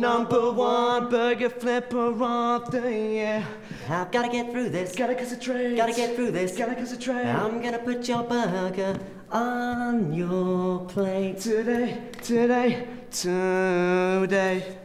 Number one burger flipper of the year. I've gotta get through this. Gotta concentrate. Gotta get through this. Gotta concentrate. I'm gonna put your burger on your plate. Today, today, today.